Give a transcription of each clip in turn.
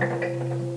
あり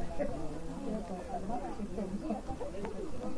ありがとうございます。